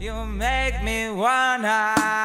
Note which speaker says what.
Speaker 1: You make me wanna